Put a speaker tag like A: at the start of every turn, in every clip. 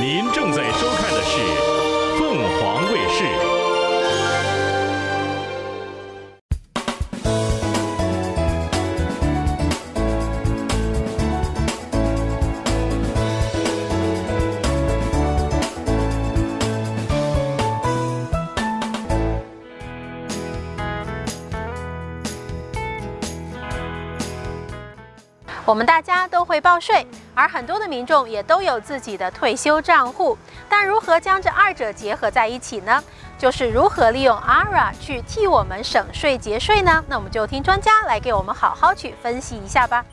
A: 您正在收看的是凤凰卫视。
B: 我们大家都会报税，而很多的民众也都有自己的退休账户。但如何将这二者结合在一起呢？就是如何利用 ARA 去替我们省税节税呢？那我们就听专家来给我们好好去分析一下吧。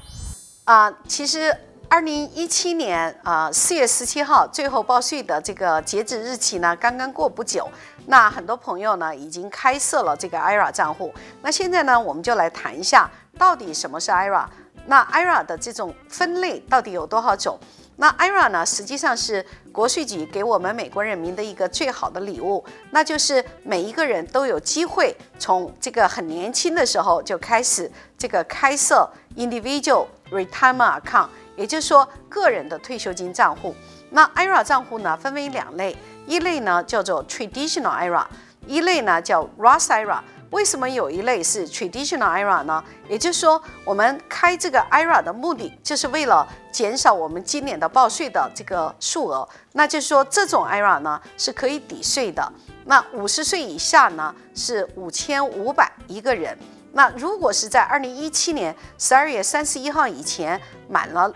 C: 啊，其实二零一七年啊四月十七号最后报税的这个截止日期呢，刚刚过不久。那很多朋友呢已经开设了这个 IRA 账户。那现在呢，我们就来谈一下到底什么是 IRA。那 IRA 的这种分类到底有多少种？那 IRA 呢，实际上是国税局给我们美国人民的一个最好的礼物，那就是每一个人都有机会从这个很年轻的时候就开始这个开设 individual retirement account，也就是说个人的退休金账户。那 IRA 账户呢，分为两类，一类呢叫做 traditional IRA，一类呢叫 Roth IRA。为什么有一类是 traditional IRA 呢？也就是说，我们开这个 IRA 的目的就是为了减少我们今年的报税的这个数额。那就是说，这种 IRA 呢是可以抵税的。那五十岁以下呢是五千五百一个人。那如果是在二零一七年十二月三十一号以前满了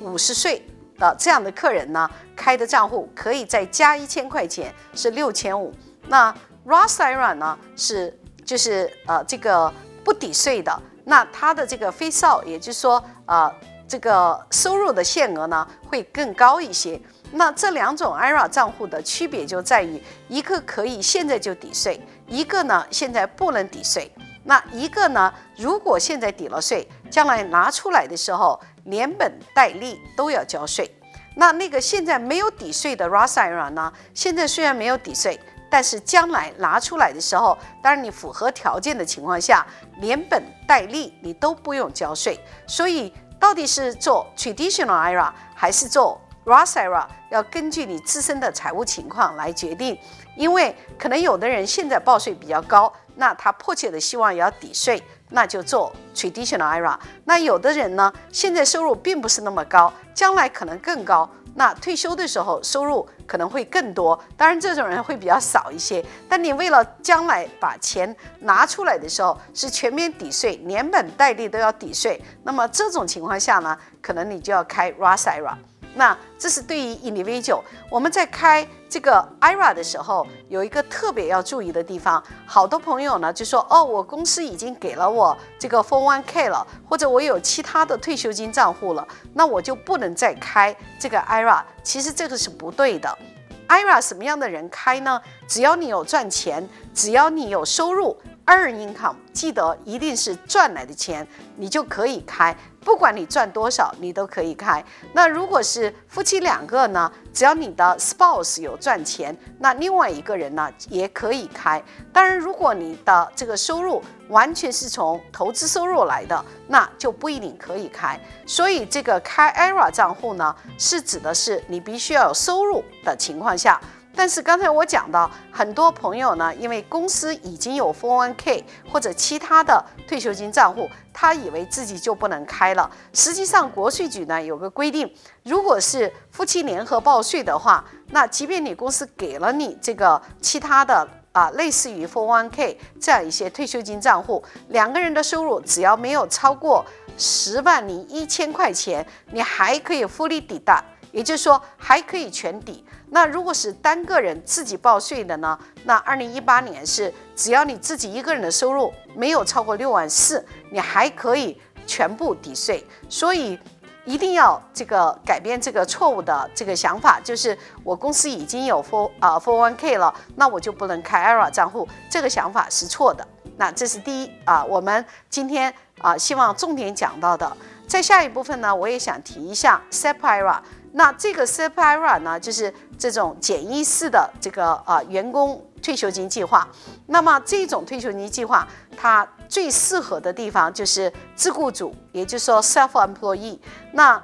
C: 五十岁的这样的客人呢，开的账户可以再加一千块钱，是六千五。那 Roth IRA 呢是。就是呃，这个不抵税的，那它的这个非少，也就是说，呃，这个收入的限额呢会更高一些。那这两种 IRA 账户的区别就在于，一个可以现在就抵税，一个呢现在不能抵税。那一个呢，如果现在抵了税，将来拿出来的时候连本带利都要交税。那那个现在没有抵税的 Roth IRA 呢，现在虽然没有抵税。但是将来拿出来的时候，当然你符合条件的情况下，连本带利你都不用交税。所以到底是做 traditional IRA 还是做 Roth IRA，要根据你自身的财务情况来决定。因为可能有的人现在报税比较高，那他迫切的希望要抵税，那就做 traditional IRA。那有的人呢，现在收入并不是那么高，将来可能更高。那退休的时候收入可能会更多，当然这种人会比较少一些。但你为了将来把钱拿出来的时候是全面抵税，连本带利都要抵税，那么这种情况下呢，可能你就要开 Roth IRA。那这是对于 individual，我们在开这个 IRA 的时候，有一个特别要注意的地方。好多朋友呢就说，哦，我公司已经给了我这个 401k 了，或者我有其他的退休金账户了，那我就不能再开这个 IRA。其实这个是不对的。IRA 什么样的人开呢？只要你有赚钱，只要你有收入。二 income 记得一定是赚来的钱，你就可以开，不管你赚多少，你都可以开。那如果是夫妻两个呢？只要你的 spouse 有赚钱，那另外一个人呢也可以开。当然，如果你的这个收入完全是从投资收入来的，那就不一定可以开。所以，这个开 IRA 账户呢，是指的是你必须要有收入的情况下。但是刚才我讲到，很多朋友呢，因为公司已经有 401k 或者其他的退休金账户，他以为自己就不能开了。实际上，国税局呢有个规定，如果是夫妻联合报税的话，那即便你公司给了你这个其他的啊，类似于 401k 这样一些退休金账户，两个人的收入只要没有超过十万零一千块钱，你还可以复利抵的，也就是说还可以全抵。那如果是单个人自己报税的呢？那二零一八年是只要你自己一个人的收入没有超过六万四，你还可以全部抵税。所以一定要这个改变这个错误的这个想法，就是我公司已经有 four 啊 four one k 了，那我就不能开 IRA 账户，这个想法是错的。那这是第一啊，我们今天啊希望重点讲到的。在下一部分呢，我也想提一下 SEP IRA。那这个 SEP IRA 呢，就是这种简易式的这个啊员工退休金计划。那么这种退休金计划，它最适合的地方就是自雇主，也就是说 self employee。那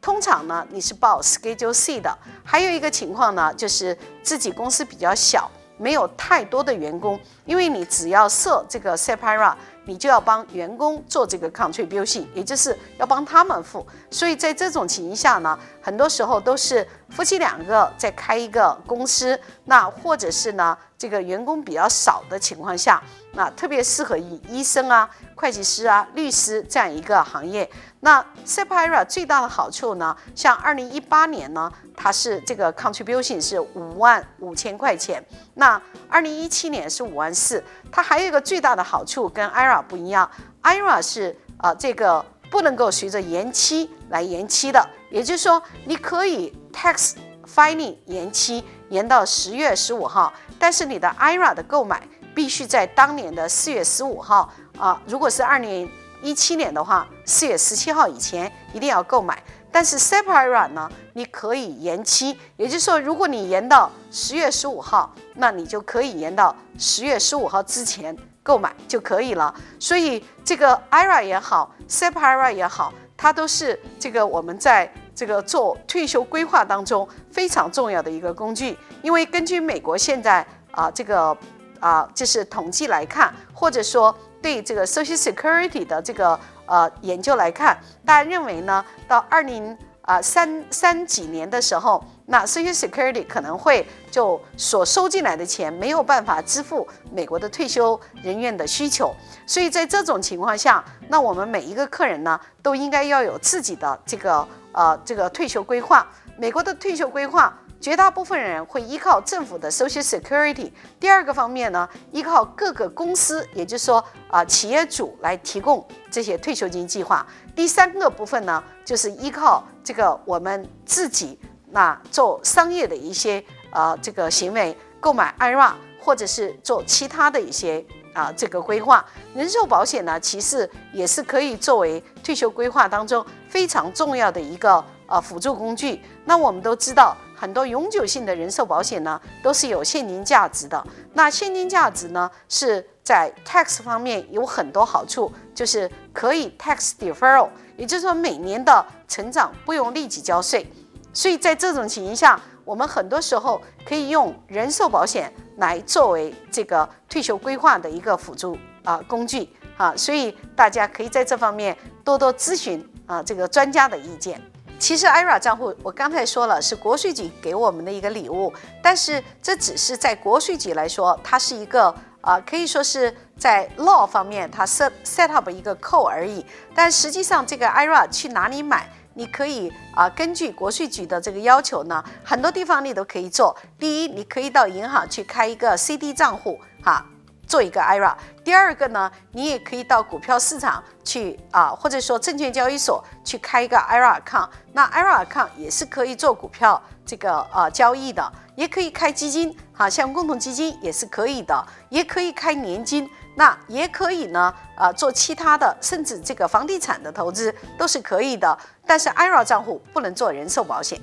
C: 通常呢你是报 Schedule C 的。还有一个情况呢，就是自己公司比较小，没有太多的员工，因为你只要设这个 SEP IRA。你就要帮员工做这个 contribution，也就是要帮他们付。所以在这种情形下呢，很多时候都是夫妻两个在开一个公司，那或者是呢，这个员工比较少的情况下，那特别适合于医生啊、会计师啊、律师这样一个行业。那 Sepira 最大的好处呢，像二零一八年呢，它是这个 contribution 是五万五千块钱，那二零一七年是五万四。它还有一个最大的好处跟 IRA 不一样，IRA 是啊这个不能够随着延期来延期的，也就是说你可以 tax filing 延期延到十月十五号，但是你的 IRA 的购买必须在当年的四月十五号啊，如果是二零一七年的话，四月十七号以前一定要购买。但是 SEPA 呢，你可以延期，也就是说，如果你延到十月十五号，那你就可以延到十月十五号之前购买就可以了。所以这个 IRA 也好，SEPA 也好，它都是这个我们在这个做退休规划当中非常重要的一个工具。因为根据美国现在啊这个啊就是统计来看，或者说对这个 Social Security 的这个。呃，研究来看，大家认为呢，到二零啊三三几年的时候，那 Social Security 可能会就所收进来的钱没有办法支付美国的退休人员的需求，所以在这种情况下，那我们每一个客人呢，都应该要有自己的这个呃这个退休规划。美国的退休规划。绝大部分人会依靠政府的 Social Security。第二个方面呢，依靠各个公司，也就是说啊，企业主来提供这些退休金计划。第三个部分呢，就是依靠这个我们自己那做商业的一些啊这个行为，购买 IRA 或者是做其他的一些啊这个规划。人寿保险呢，其实也是可以作为退休规划当中非常重要的一个呃辅助工具。那我们都知道。很多永久性的人寿保险呢，都是有现金价值的。那现金价值呢，是在 tax 方面有很多好处，就是可以 tax deferral，也就是说每年的成长不用立即交税。所以在这种情形下，我们很多时候可以用人寿保险来作为这个退休规划的一个辅助啊工具啊。所以大家可以在这方面多多咨询啊这个专家的意见。其实 IRA 账户，我刚才说了是国税局给我们的一个礼物，但是这只是在国税局来说，它是一个啊，可以说是在 law 方面它 set set up 一个扣而已。但实际上这个 IRA 去哪里买，你可以啊根据国税局的这个要求呢，很多地方你都可以做。第一，你可以到银行去开一个 CD 账户，哈。做一个 IRA，第二个呢，你也可以到股票市场去啊，或者说证券交易所去开一个 IRA account。那 IRA account 也是可以做股票这个呃交易的，也可以开基金，哈，像共同基金也是可以的，也可以开年金，那也可以呢，呃，做其他的，甚至这个房地产的投资都是可以的。但是 IRA 账户不能做人寿保险，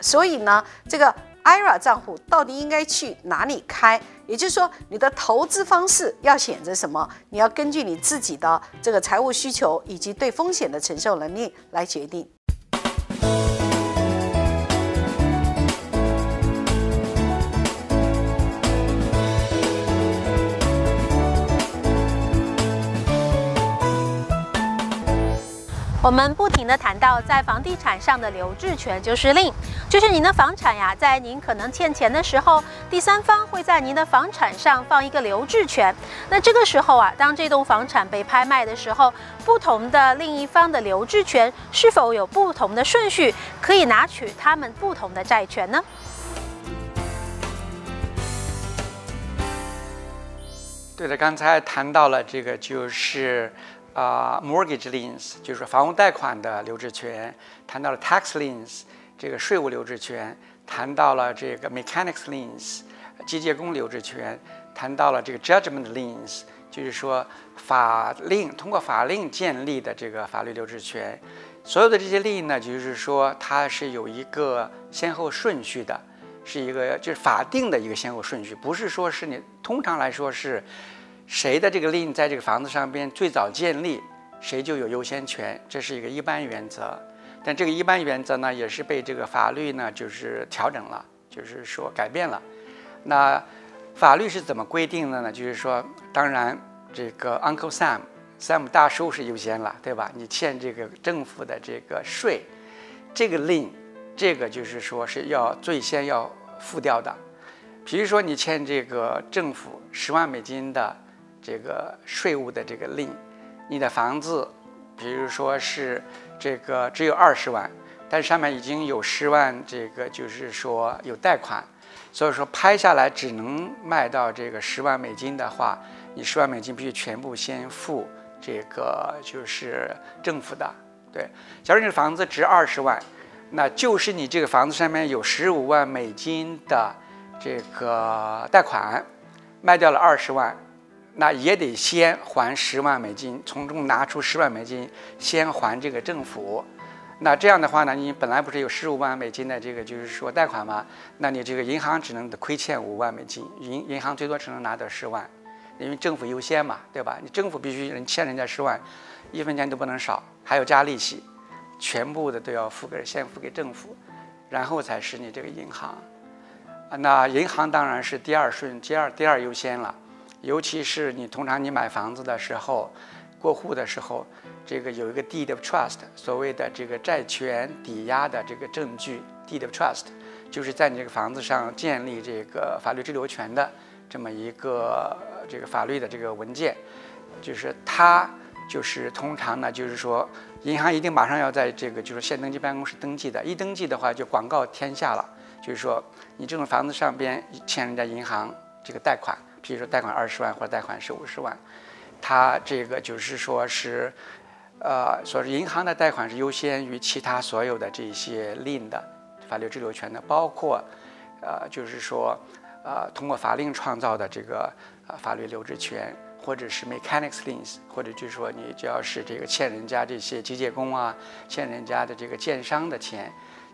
C: 所以呢，这个 IRA 账户到底应该去哪里开？也就是说，你的投资方式要选择什么？你要根据你自己的这个财务需求以及对风险的承受能力来决定。
B: 我们不停地谈到在房地产上的留置权，就是令，就是您的房产呀，在您可能欠钱的时候，第三方会在您的房产上放一个留置权。那这个时候啊，当这栋房产被拍卖的时候，不同的另一方的留置权是否有不同的顺序，可以拿取他们不同的债权呢？
D: 对的，刚才谈到了这个，就是。啊，mortgage liens 就是房屋贷款的留置权，谈到了 tax liens 这个税务留置权，谈到了这个 mechanics liens 机械工留置权，谈到了这个 judgment liens 就是说法令通过法令建立的这个法律留置权。所有的这些利益呢，就是说它是有一个先后顺序的，是一个就是法定的一个先后顺序，不是说是你通常来说是。谁的这个 lien 在这个房子上边最早建立，谁就有优先权，这是一个一般原则。但这个一般原则呢，也是被这个法律呢就是调整了，就是说改变了。那法律是怎么规定的呢？就是说，当然这个 Uncle Sam，Sam 大叔是优先了，对吧？你欠这个政府的这个税，这个 lien，这个就是说是要最先要付掉的。比如说你欠这个政府十万美金的这个税务的这个令你的房子，比如说是这个只有二十万，但上面已经有十万，这个就是说有贷款。所以说拍下来只能卖到这个十万美金的话，你十万美金必须全部先付这个就是政府的。对，假如你的房子值二十万，那就是你这个房子上面有十五万美金的这个贷款，卖掉了二十万，那也得先还十万美金，从中拿出十万美金先还这个政府。那这样的话呢，你本来不是有十五万美金的这个就是说贷款吗？那你这个银行只能亏欠五万美金，银银行最多只能拿到十万，因为政府优先嘛，对吧？你政府必须人欠人家十万，一分钱都不能少，还要加利息，全部的都要付给先付给政府，然后才是你这个银行。啊，那银行当然是第二顺，第二第二优先了，尤其是你通常你买房子的时候，过户的时候。这个有一个 deed of trust，所谓的这个债权抵押的这个证据，deed of trust，就是在你这个房子上建立这个法律滞留权的这么一个这个法律的这个文件，就是它就是通常呢，就是说银行一定马上要在这个就是现登记办公室登记的，一登记的话就广告天下了，就是说你这种房子上边欠人家银行这个贷款，比如说贷款二十万或者贷款是五十万，它这个就是说是。呃，说是银行的贷款是优先于其他所有的这些 lien 的法律滞留权的，包括，呃，就是说，呃，通过法令创造的这个呃法律留置权，或者是 mechanics liens，或者就是说你只要是这个欠人家这些机械工啊，欠人家的这个建商的钱，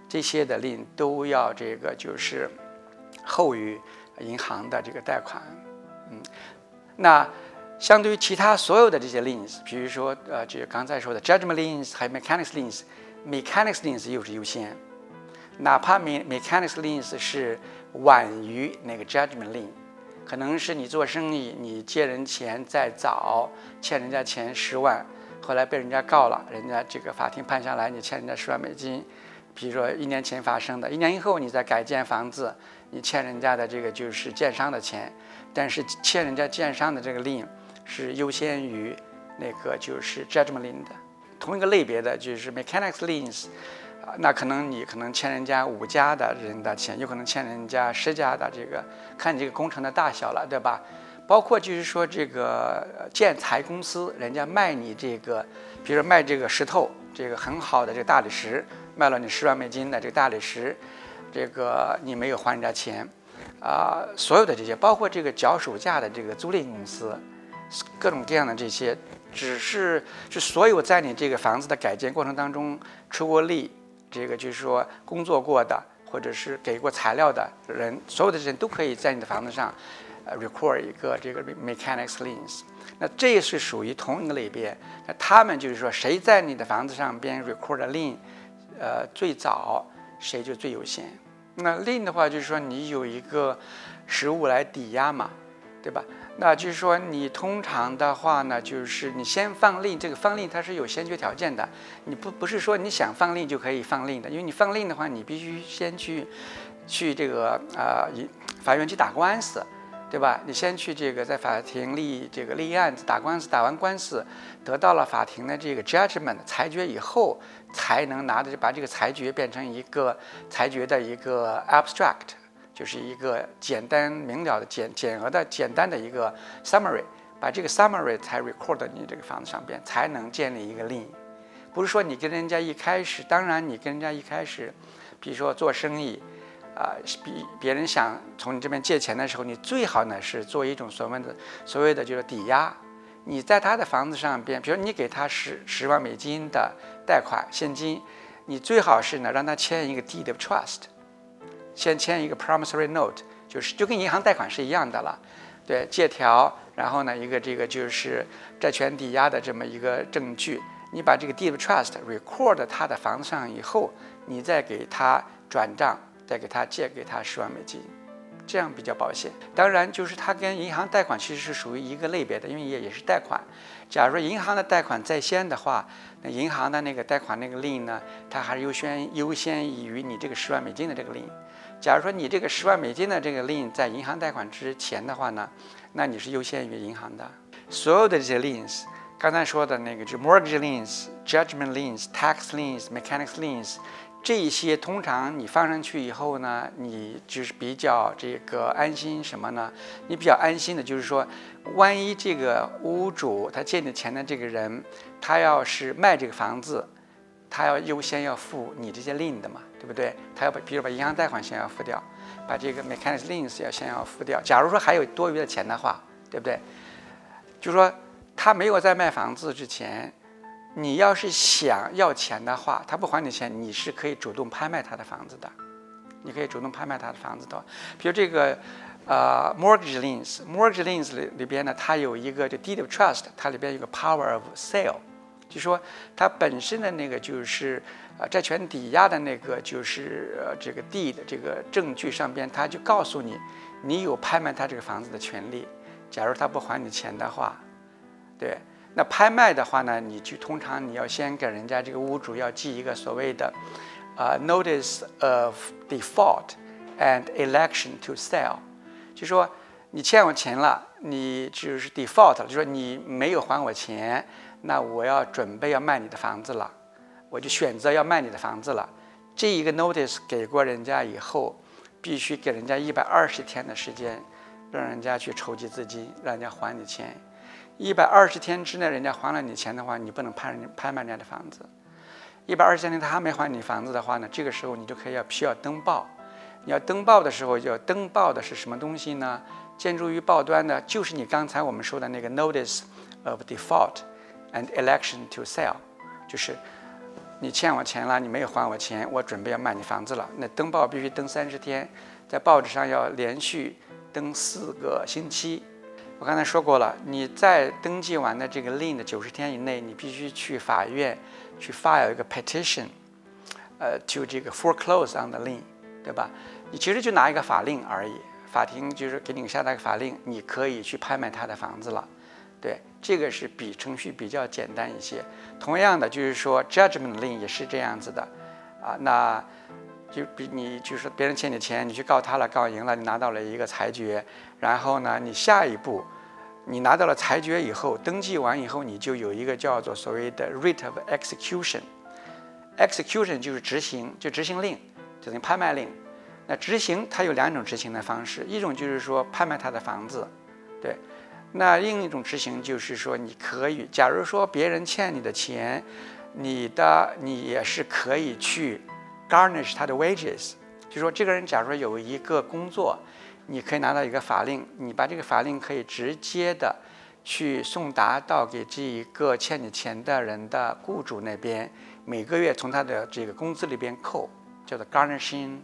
D: 这些的 lien 都要这个就是后于银行的这个贷款，那。相对于其他所有的这些 liens，比如说，呃，就刚才说的 judgment liens，还有 mechanics liens，mechanics liens 又是优先，哪怕 me mechanics liens 是晚于那个 judgment lien，可能是你做生意，你借人钱再早，欠人家钱十万，后来被人家告了，人家这个法庭判下来你欠人家十万美金，比如说一年前发生的，一年以后你再改建房子，你欠人家的这个就是建商的钱，但是欠人家建商的这个 lien。是优先于那个就是 judgment lien 的同一个类别的就是 mechanics liens 啊，那可能你可能欠人家五家的人的钱，有可能欠人家十家的这个，看你这个工程的大小了，对吧？包括就是说这个建材公司，人家卖你这个，比如说卖这个石头，这个很好的这个大理石，卖了你十万美金的这个大理石，这个你没有还人家钱啊，所有的这些，包括这个脚手架的这个租赁公司。各种各样的这些，只是是所有在你这个房子的改建过程当中出过力，这个就是说工作过的，或者是给过材料的人，所有的人都可以在你的房子上，，record 一个这个 mechanics liens。那这是属于同一个类别。那他们就是说，谁在你的房子上边 record lien，呃，最早谁就最优先。那 lien 的话，就是说你有一个实物来抵押嘛，对吧？那就是说，你通常的话呢，就是你先放令，这个放令它是有先决条件的，你不不是说你想放令就可以放令的，因为你放令的话，你必须先去去这个啊，法院去打官司，对吧？你先去这个在法庭立这个立案子打官司，打完官司得到了法庭的这个 judgment 裁决以后，才能拿着把这个裁决变成一个裁决的一个 abstract。就是一个简单明了的简简额的简单的一个 summary，把这个 summary 才 record 你这个房子上边，才能建立一个 lien。不是说你跟人家一开始，当然你跟人家一开始，比如说做生意，啊，比别人想从你这边借钱的时候，你最好呢是做一种所谓的所谓的就是抵押，你在他的房子上边，比如你给他十十万美金的贷款现金，你最好是呢让他签一个 deed of trust。先签一个 promissory note，就是就跟银行贷款是一样的了，对，借条，然后呢，一个这个就是债权抵押的这么一个证据，你把这个 deed of trust record 他的房子上以后，你再给他转账，再给他借给他十万美金，这样比较保险。当然，就是它跟银行贷款其实是属于一个类别的，因为也也是贷款。假如银行的贷款在先的话，那银行的那个贷款那个 lien 呢，它还是优先优先于你这个十万美金的这个 lien。假如说你这个十万美金的这个 lien 在银行贷款之前的话呢，那你是优先于银行的。所有的这些 liens，刚才说的那个，就 mortgage liens、judgment liens、tax liens、mechanics liens，这一些通常你放上去以后呢，你就是比较这个安心什么呢？你比较安心的就是说，万一这个屋主他借你钱的这个人，他要是卖这个房子，他要优先要付你这些 lien 的嘛，对不对？他要把，比如把银行贷款先要付掉，把这个 mechanics liens 要先要付掉。假如说还有多余的钱的话，对不对？就说他没有在卖房子之前。你要是想要钱的话，他不还你钱，你是可以主动拍卖他的房子的。你可以主动拍卖他的房子的。比如这个，呃，mortgage liens，mortgage liens 里里边呢，它有一个就 deed of trust，它里边有个 power of sale，就说它本身的那个就是呃债权抵押的那个就是呃这个地的这个证据上边，它就告诉你，你有拍卖他这个房子的权利。假如他不还你钱的话，对。那拍卖的话呢，你就通常你要先给人家这个屋主要寄一个所谓的，啊，notice of default and election to sell，就说你欠我钱了，你就是 default 了，就说你没有还我钱，那我要准备要卖你的房子了，我就选择要卖你的房子了。这一个 notice 给过人家以后，必须给人家一百二十天的时间，让人家去筹集资金，让人家还你钱。一百二十天之内，人家还了你钱的话，你不能拍人拍卖人家的房子。一百二十天内他还没还你房子的话呢，这个时候你就可以要需要登报。你要登报的时候，要登报的是什么东西呢？建筑于报端的，就是你刚才我们说的那个 notice of default and election to sell，就是你欠我钱了，你没有还我钱，我准备要卖你房子了。那登报必须登三十天，在报纸上要连续登四个星期。我刚才说过了，你在登记完的这个 lien 的九十天以内，你必须去法院去 file 一个 petition，呃，，to 这个 foreclose on the lien，对吧？你其实就拿一个法令而已，法庭就是给你下达个法令，你可以去拍卖他的房子了。对，这个是比程序比较简单一些。同样的，就是说 judgment lien 也是这样子的，啊，那。就比你就是别人欠你钱，你去告他了，告赢了，你拿到了一个裁决，然后呢，你下一步，你拿到了裁决以后，登记完以后，你就有一个叫做所谓的 writ of execution，execution 就是执行，就执行令，就等于拍卖令。那执行它有两种执行的方式，一种就是说拍卖他的房子，对。那另一种执行就是说，你可以，假如说别人欠你的钱，你的你也是可以去。Garnish 他的 wages，就说这个人假如说有一个工作，你可以拿到一个法令，你把这个法令可以直接的去送达到给这一个欠你钱的人的雇主那边，每个月从他的这个工资里边扣，叫做 garnishing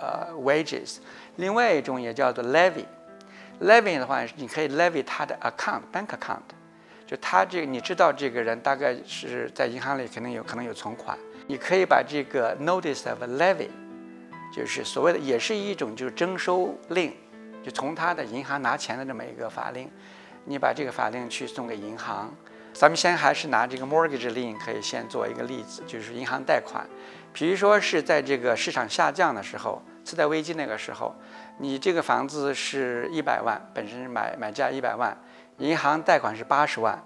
D: 呃 wages。另外一种也叫做 levy levy 的话你可以 levy 他的 account bank account，就他这个你知道这个人大概是在银行里肯定有可能有存款。你可以把这个 notice of levy，就是所谓的，也是一种就是征收令，就从他的银行拿钱的这么一个法令，你把这个法令去送给银行。咱们先还是拿这个 mortgage lien 可以先做一个例子，就是银行贷款。比如说是在这个市场下降的时候，次贷危机那个时候，你这个房子是一百万，本身买买价一百万，银行贷款是八十万，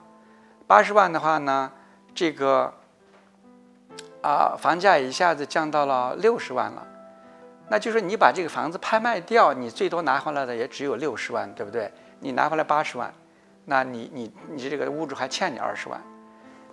D: 八十万的话呢，这个。啊，房价一下子降到了六十万了，那就是你把这个房子拍卖掉，你最多拿回来的也只有六十万，对不对？你拿回来八十万，那你你你这个屋主还欠你二十万，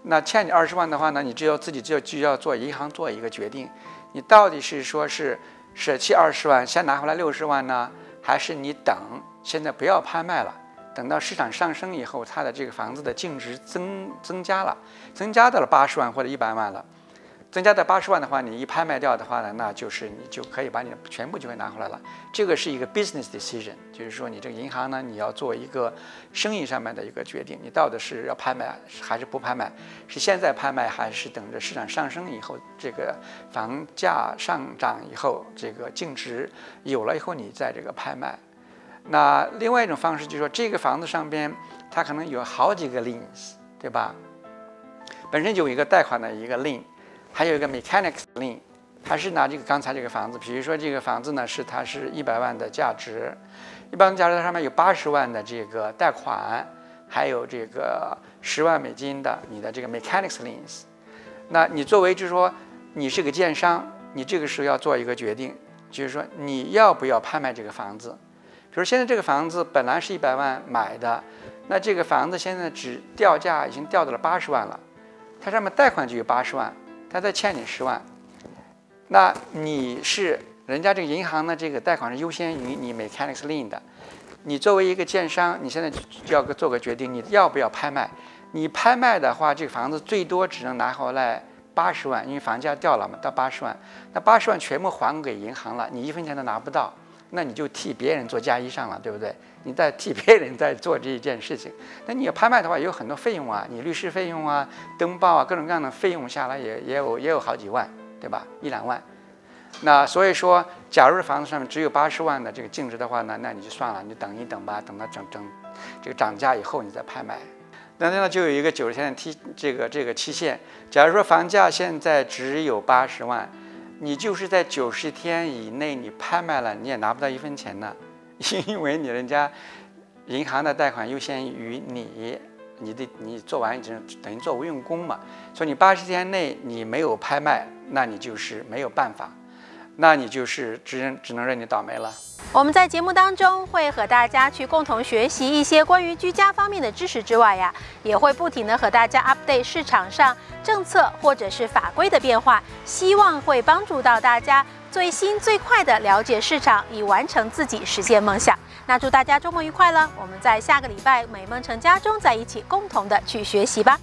D: 那欠你二十万的话呢，你只有自己就就要做银行做一个决定，你到底是说是舍弃二十万先拿回来六十万呢，还是你等现在不要拍卖了，等到市场上升以后，它的这个房子的净值增增加了，增加到了八十万或者一百万了。增加到八十万的话，你一拍卖掉的话呢，那就是你就可以把你的全部就会拿回来了。这个是一个 business decision，就是说你这个银行呢，你要做一个生意上面的一个决定，你到底是要拍卖还是不拍卖，是现在拍卖还是等着市场上升以后，这个房价上涨以后，这个净值有了以后，你再这个拍卖。那另外一种方式就是说，这个房子上边它可能有好几个 liens，对吧？本身就有一个贷款的一个 lien。还有一个 mechanics lien，还是拿这个刚才这个房子，比如说这个房子呢是它是一百万的价值，一百万价值它上面有八十万的这个贷款，还有这个十万美金的你的这个 mechanics liens，那你作为就是说你是个建商，你这个时候要做一个决定，就是说你要不要拍卖这个房子，比如现在这个房子本来是一百万买的，那这个房子现在只掉价已经掉到了八十万了，它上面贷款就有八十万。他再欠你十万，那你是人家这个银行的这个贷款是优先于你 mechanics lien 的，你作为一个建商，你现在就要个做个决定，你要不要拍卖？你拍卖的话，这个房子最多只能拿回来八十万，因为房价掉了嘛，到八十万，那八十万全部还给银行了，你一分钱都拿不到。那你就替别人做嫁衣裳了，对不对？你在替别人在做这一件事情。那你要拍卖的话，有很多费用啊，你律师费用啊、登报啊，各种各样的费用下来也也有也有好几万，对吧？一两万。那所以说，假如房子上面只有八十万的这个净值的话呢，那你就算了，你等一等吧，等到整整这个涨价以后你再拍卖。那那就有一个九十天的期这个这个期限。假如说房价现在只有八十万。你就是在九十天以内，你拍卖了，你也拿不到一分钱呢，因为你人家银行的贷款优先于你，你的你做完已经等于做无用功嘛，所以你八十天内你没有拍卖，那你就是没有办法，那你就是只能只能认你倒霉了。
B: 我们在节目当中会和大家去共同学习一些关于居家方面的知识之外呀，也会不停的和大家 update 市场上政策或者是法规的变化，希望会帮助到大家最新最快的了解市场，以完成自己实现梦想。那祝大家周末愉快了，我们在下个礼拜美梦成家中在一起共同的去学习吧。